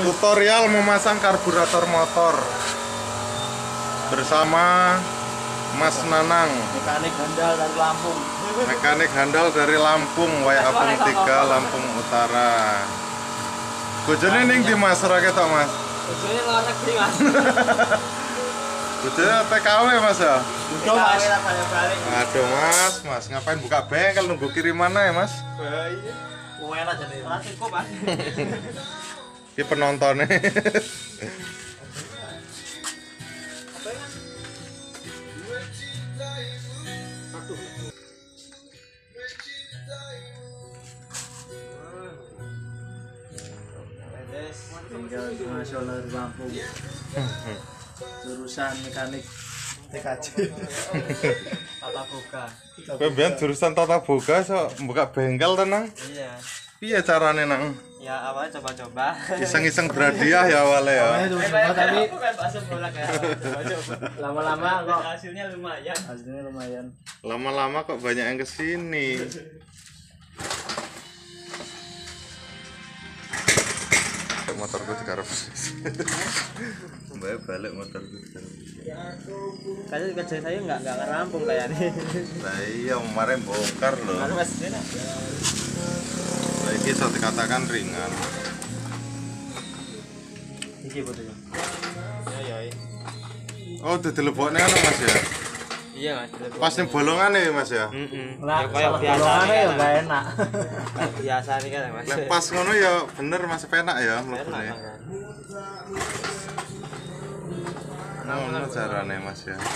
tutorial memasang karburator motor. Bersama Mas Nanang. Mekanik handal dari Lampung. Mekanik handal dari Lampung Waya Apung 3 Lampung Utara. Bojone ning di Mas? Ora ketok Mas? Tujuannya luar negeri mas. Bojone TKW Mas ya? Udah mas. Aduh Mas Mas ngapain buka bengkel nunggu kiriman ya Mas? Kue lah jadi cukup mas ini penontonnya. Tinggal nasional dari Lampung jurusan mekanik. TKJ tata boga. Kowe jurusan tata boga so buka bengkel tenang. iya Piye carane nang? ya awalnya coba-coba Iseng-iseng berhadiah ya awalnya ya. tapi lama-lama kok hasilnya lumayan hasilnya lumayan Lama-lama kok banyak yang ke sini. motorku digarap. Mbak balik motorku digarap. kayaknya kerja saya nggak nggak ngerampung kayaknya Lah iya kemarin bongkar loh. Lah iki iso dikatakan ringan. iki fotonya iya iya Oh, udah dilebokne ana Mas ya. iya mas Pas ning bolongan ya Mas ya. Nah, kayak biasa nih ya enggak enak. biasa nih kan Mas. Lek pas ngono ya bener Mas penak ya mlebune. kan. Ngono carane Mas ya.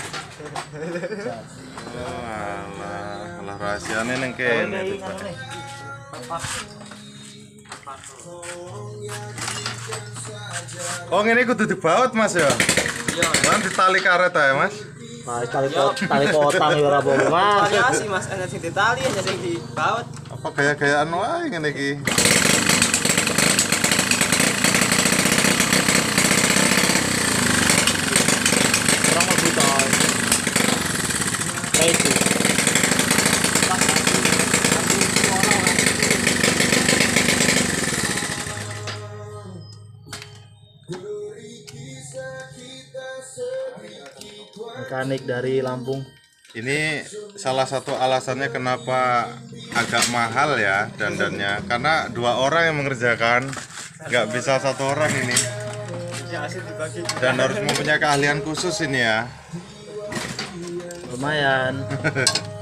Oh, alah, alah rahasiane ning kene. Oh, ngene kudu dibaut Mas ya. Iya. Kan ditali karet ae, Mas. Nah, tali pot, tali potang ya ora boleh mas. Variasi Mas, ada sing ditali, ada sing dibaut. Apa gaya-gayaan wae ngene iki. Orang mau buta. Kayak itu. Mekanik dari Lampung. Ini salah satu alasannya kenapa agak mahal ya dandannya karena dua orang yang mengerjakan nggak bisa satu orang ini dan harus mempunyai keahlian khusus ini ya Lumayan.